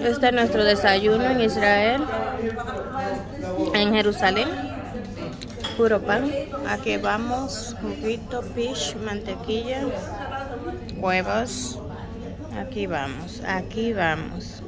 Este es nuestro desayuno en Israel, en Jerusalén. Puro pan. Aquí vamos, juguito, fish, mantequilla, huevos. Aquí vamos, aquí vamos.